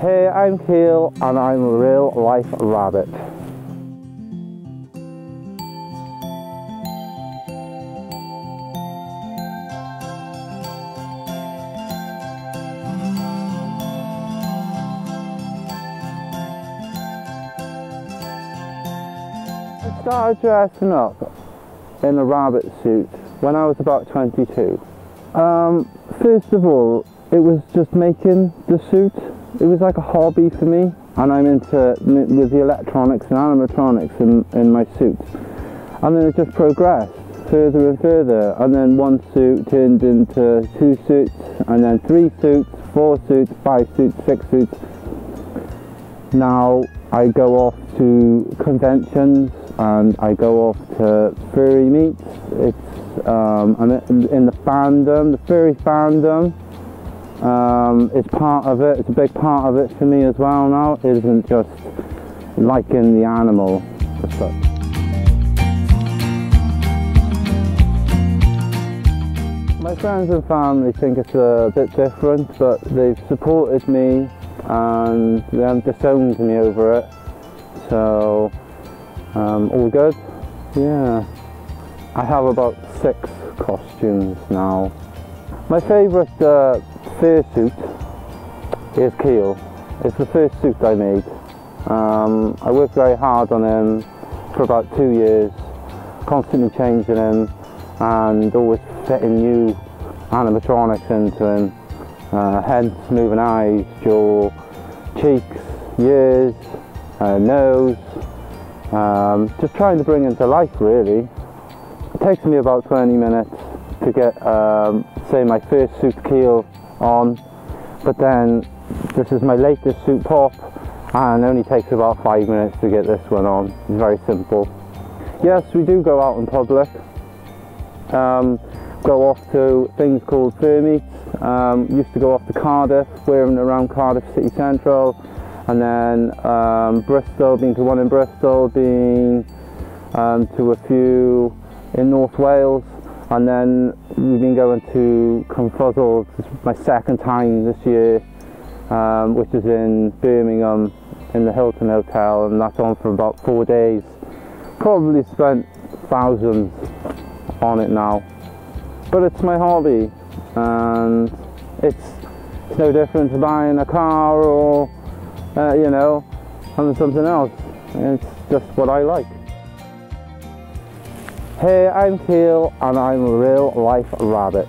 Hey, I'm Keel and I'm a real life rabbit. I started dressing up in a rabbit suit when I was about 22. Um, first of all, it was just making the suit. It was like a hobby for me, and I'm into with the electronics and animatronics in, in my suits. And then it just progressed further and further, and then one suit turned into two suits, and then three suits, four suits, five suits, six suits. Now I go off to conventions and I go off to furry meets. It's um, I'm in the fandom, the furry fandom. Um, it's part of it. It's a big part of it for me as well now. It isn't just liking the animal as such. My friends and family think it's a bit different, but they've supported me and they haven't disowned me over it. So um, all good. Yeah. I have about six costumes now. My favourite uh, suit is Keel. It's the first suit I made. Um, I worked very hard on him for about two years, constantly changing him and always fitting new animatronics into him. Uh, heads, moving eyes, jaw, cheeks, ears, uh, nose, um, just trying to bring him to life really. It takes me about 20 minutes to get, um, say, my first suit keel on, but then this is my latest suit pop and only takes about five minutes to get this one on. Very simple. Yes, we do go out in public. Um, go off to things called meets. Um, used to go off to Cardiff, wearing around Cardiff City Central, and then um, Bristol, been to one in Bristol, been um, to a few in North Wales, and then we've been going to Confuzzle, my second time this year, um, which is in Birmingham in the Hilton Hotel, and that's on for about four days. Probably spent thousands on it now, but it's my hobby, and it's, it's no different to buying a car or uh, you know, something else. It's just what I like. Hey, I'm Keel and I'm a real life rabbit.